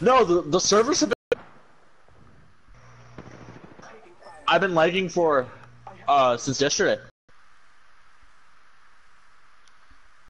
No, the the servers have been. I've been lagging for uh since yesterday.